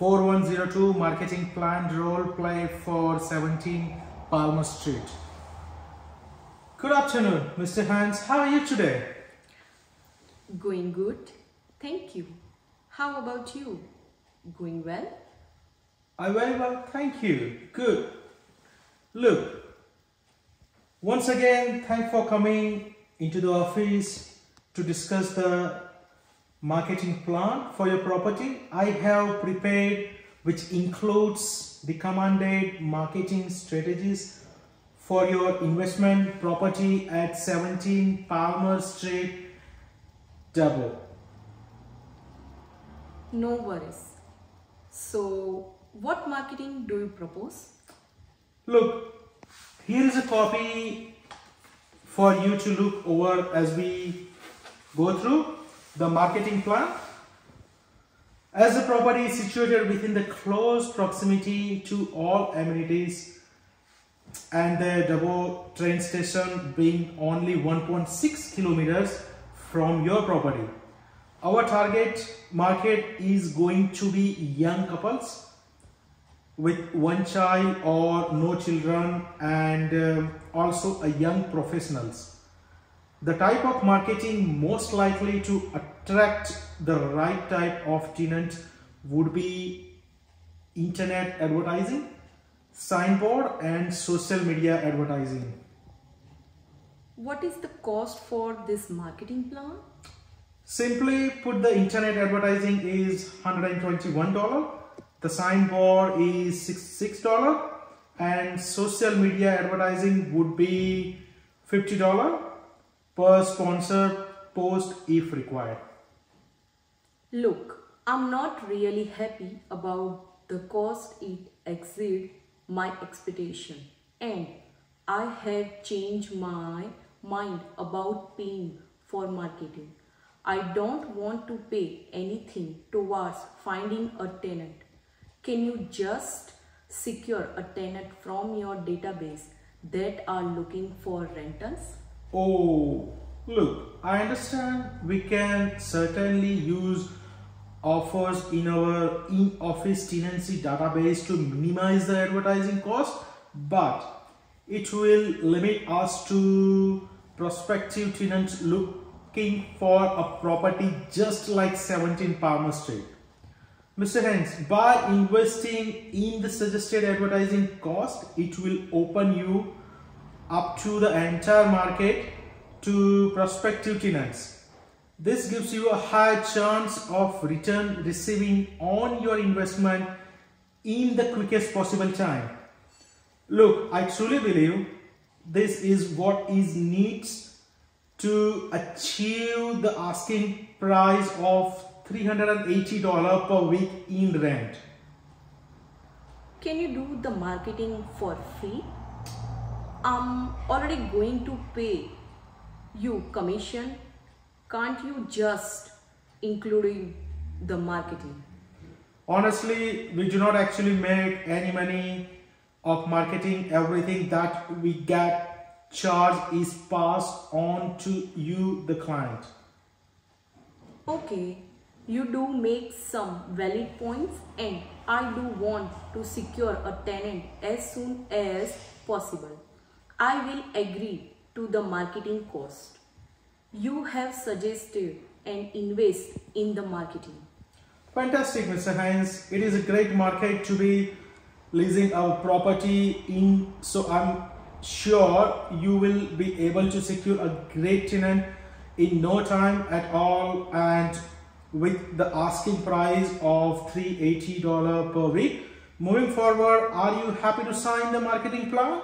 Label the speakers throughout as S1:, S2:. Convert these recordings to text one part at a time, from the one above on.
S1: 4102 marketing plan role play for 17 Palmer Street. Good afternoon, Mr. Hans. How are you today?
S2: Going good. Thank you. How about you? Going well?
S1: I very well, thank you. Good. Look, once again, thank for coming into the office to discuss the marketing plan for your property. I have prepared which includes the commanded marketing strategies for your investment property at 17 Palmer Street, Dubbo.
S2: No worries. So, what marketing do you propose?
S1: Look, here is a copy for you to look over as we go through the marketing plan. As the property is situated within the close proximity to all amenities and the Dubbo train station being only 1.6 kilometers from your property. Our target market is going to be young couples with one child or no children and uh, also a young professionals. The type of marketing most likely to attract the right type of tenant would be internet advertising, signboard and social media advertising.
S2: What is the cost for this marketing plan?
S1: Simply put the internet advertising is $121 the signboard is $6 and social media advertising would be $50 per sponsored post if required.
S2: Look, I'm not really happy about the cost it exceed my expectation and I have changed my mind about paying for marketing. I don't want to pay anything towards finding a tenant. Can you just secure a tenant from your database that are looking for rentals?
S1: Oh, look, I understand we can certainly use offers in our in-office tenancy database to minimize the advertising cost, but it will limit us to prospective tenants looking for a property just like 17 Palmer Street. Mr. Hens, by investing in the suggested advertising cost, it will open you up to the entire market to prospective tenants. This gives you a high chance of return receiving on your investment in the quickest possible time. Look, I truly believe this is what is needs to achieve the asking price of $380 per week in rent.
S2: Can you do the marketing for free? I'm already going to pay you commission. Can't you just include the marketing?
S1: Honestly, we do not actually make any money of marketing. Everything that we get charged is passed on to you, the client.
S2: Okay, you do make some valid points and I do want to secure a tenant as soon as possible. I will agree to the marketing cost. You have suggested and invest in the marketing.
S1: Fantastic, Mr. Hines. It is a great market to be leasing our property in. So I'm sure you will be able to secure a great tenant in no time at all and with the asking price of $380 per week. Moving forward, are you happy to sign the marketing plan?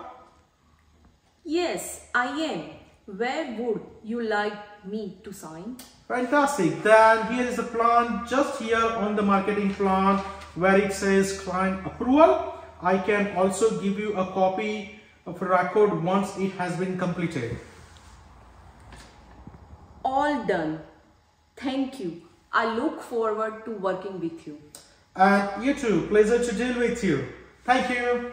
S2: Yes, I am. Where would you like me to sign?
S1: Fantastic. Then here is the plan just here on the marketing plan where it says client approval. I can also give you a copy of a record once it has been completed.
S2: All done. Thank you. I look forward to working with you.
S1: And you too, pleasure to deal with you. Thank you.